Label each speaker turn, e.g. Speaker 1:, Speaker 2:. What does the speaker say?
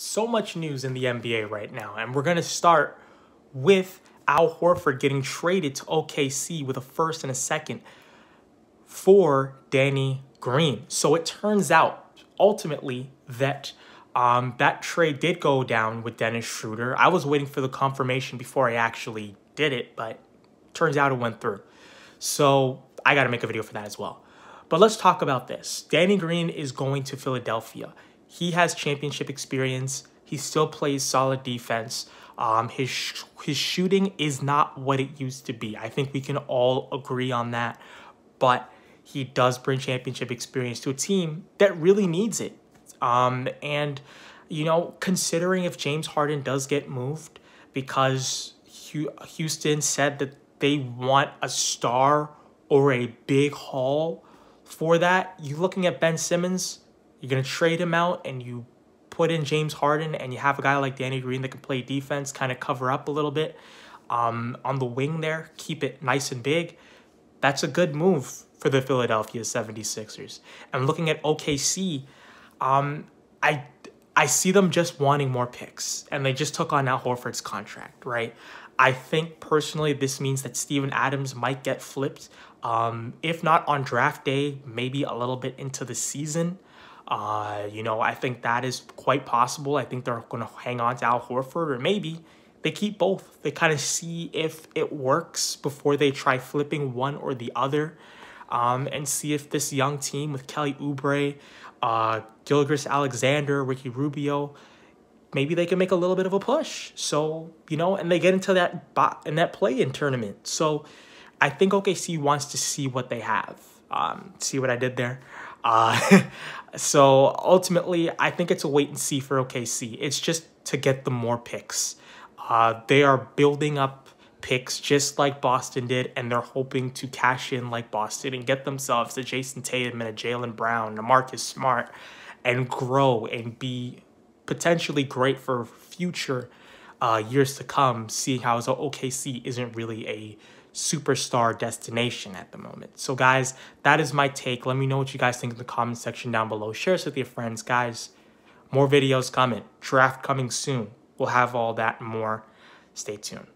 Speaker 1: so much news in the NBA right now, and we're going to start with Al Horford getting traded to OKC with a first and a second for Danny Green. So it turns out ultimately that um, that trade did go down with Dennis Schroeder. I was waiting for the confirmation before I actually did it, but turns out it went through. So I got to make a video for that as well. But let's talk about this. Danny Green is going to Philadelphia. He has championship experience. He still plays solid defense. Um, his sh his shooting is not what it used to be. I think we can all agree on that. But he does bring championship experience to a team that really needs it. Um, and you know, considering if James Harden does get moved, because Houston said that they want a star or a big haul for that, you're looking at Ben Simmons, you're going to trade him out and you put in James Harden and you have a guy like Danny Green that can play defense, kind of cover up a little bit um, on the wing there, keep it nice and big. That's a good move for the Philadelphia 76ers. And looking at OKC, um, I I see them just wanting more picks, and they just took on Al Horford's contract, right? I think personally this means that Steven Adams might get flipped. Um, if not on draft day, maybe a little bit into the season. Uh, you know, I think that is quite possible. I think they're going to hang on to Al Horford, or maybe they keep both. They kind of see if it works before they try flipping one or the other, um, and see if this young team with Kelly Oubre, uh, Gilgeous-Alexander, Ricky Rubio, maybe they can make a little bit of a push. So, you know, and they get into that bot in that play-in tournament. So I think OKC wants to see what they have. Um, see what I did there? Uh, so ultimately, I think it's a wait and see for OKC. It's just to get the more picks. Uh, they are building up picks just like Boston did, and they're hoping to cash in like Boston and get themselves a Jayson Tatum and a Jaylen Brown, a Marcus Smart, and grow and be potentially great for future uh, years to come, seeing how OKC isn't really a superstar destination at the moment. So guys, that is my take. Let me know what you guys think in the comment section down below. Share this with your friends. Guys, more videos coming. Draft coming soon. We'll have all that and more. Stay tuned.